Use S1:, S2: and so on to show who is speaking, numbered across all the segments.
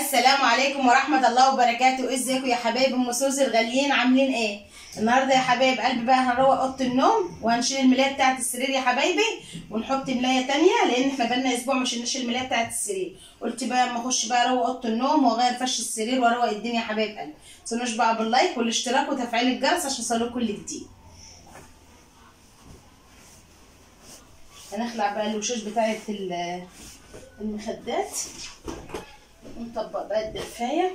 S1: السلام عليكم ورحمة الله وبركاته. إزيكم يا حبايب ام سوزي الغاليين؟ عاملين إيه؟ النهارده يا حبايب قلبي بقى هنروق أوضة النوم وهنشيل الملاية بتاعة السرير يا حبايبي ونحط ملاية تانية لأن إحنا بقالنا أسبوع ما شلناش الملاية بتاعة السرير. قلت بقى أما أخش بقى أروق أوضة النوم وأغير فرش السرير وأروق الدنيا يا حبايب قلبي. متنسوش بقى بال like والاشتراك وتفعيل الجرس عشان يوصلكوا كل جديد. هنخلع بقى الوشوش بتاعة المخدات. ونطبق بقى الدفاية.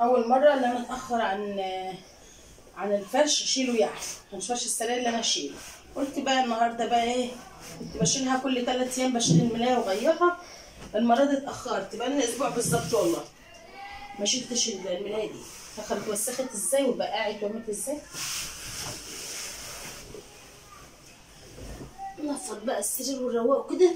S1: أول مرة اللي أنا أتأخر عن عن الفرش أشيله يعني عن فرش السرير اللي أنا أشيله. قلت بقى النهارده بقى إيه كنت بشيلها كل ثلاث أيام بشيل الملاية وأغيرها. المرة دي اتأخرت بقى لنا أسبوع بالظبط والله. ما شلتش الملاية دي. فخلت اتوسخت إزاي وبقعت وعملت إزاي؟ نفض بقى السرير ونروقه كده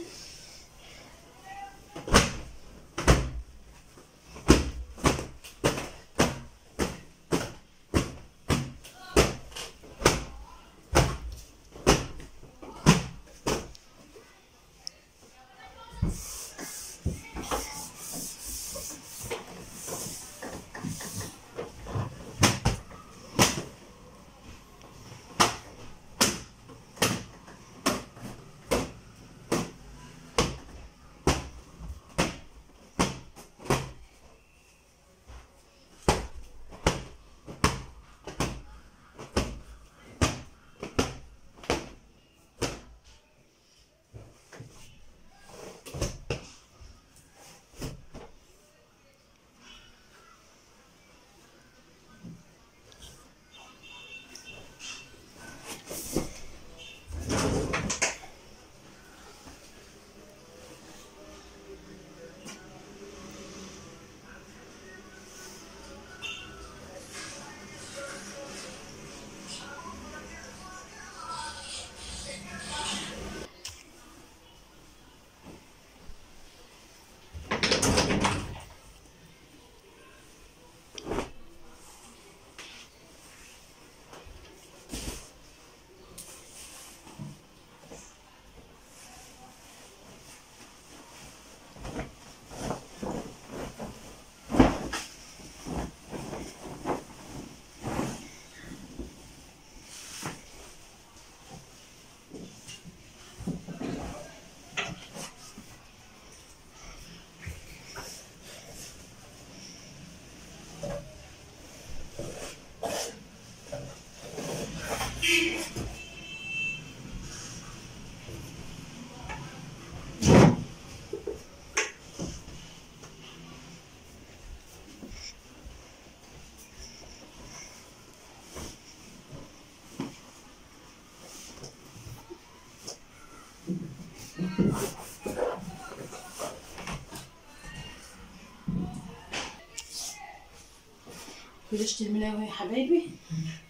S1: فرشت الملاوي يا حبايبي.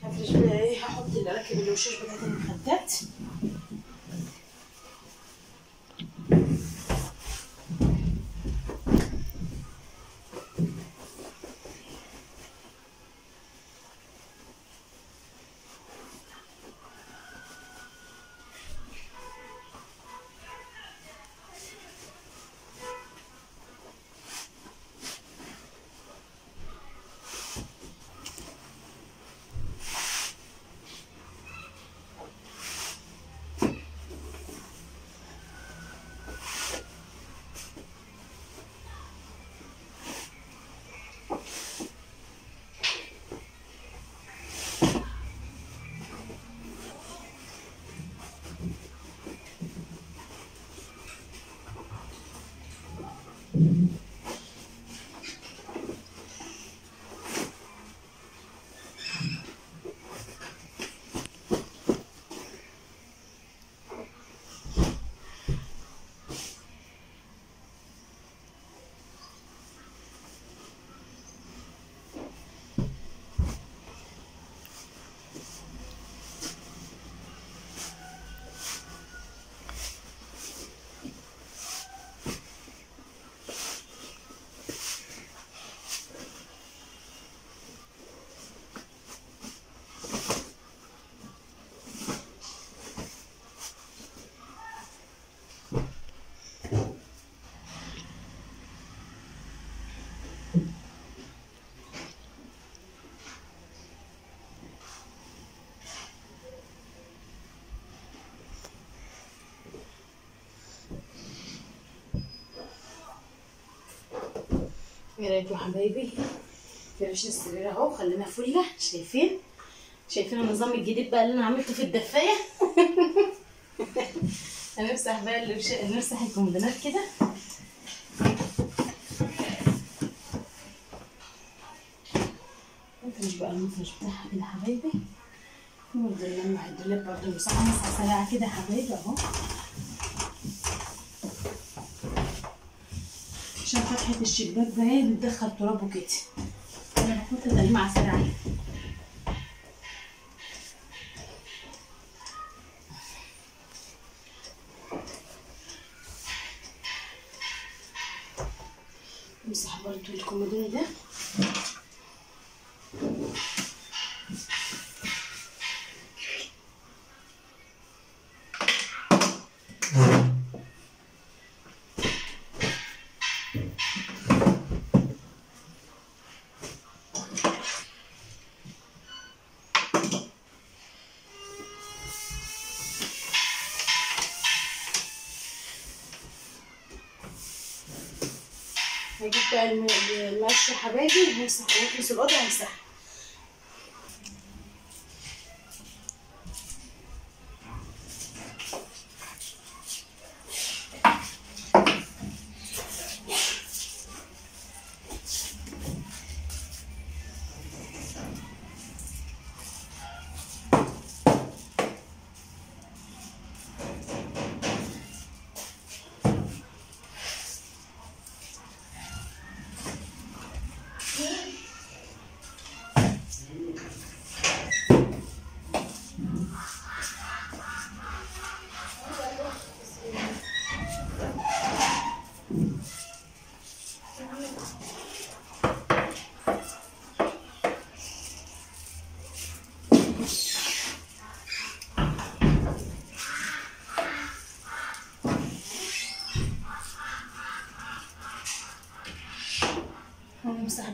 S1: هفرش بقى إيه؟ هحط اللي راكب الوشوش بتاعت المخدات. إيه يا حبايبي فرش السرير اهو خلينا فلة. شايفين؟ شايفين النظام الجديد بقى اللي أنا عملته في الدفاية؟ هنمسح بقى الفرش نمسح الكومودينات كده. نفرش بقى المفرش بتاعها كده حبايبي؟ نلمع الدولاب برضه مساحه مسحه سريعة كده حبايبي أهو. فتحة الشباك ده بتدخل تراب وكده أنا بحط تلميعة سريعة امسح برضو الكومودين ده. هجيب بقى الم- المقش يا حبايبي وامسح واكنس الاوضه وامسحها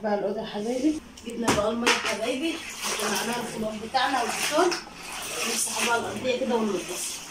S1: بقى الأوضة حبايبي. جبنا بقى المية يا حبايبي حطينا عليها الخضار بتاعنا والبطون نمسح بقى الأرضية كده وننضفها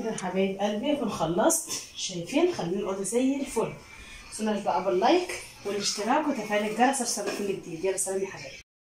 S1: كده حبايب قلبي اكون خلصت. شايفين؟ خلينا الاوضه زي الفل. متنسوناش بقى باللايك والاشتراك وتفعيل الجرس عشان كل جديد. يلا سلام يا حبايبي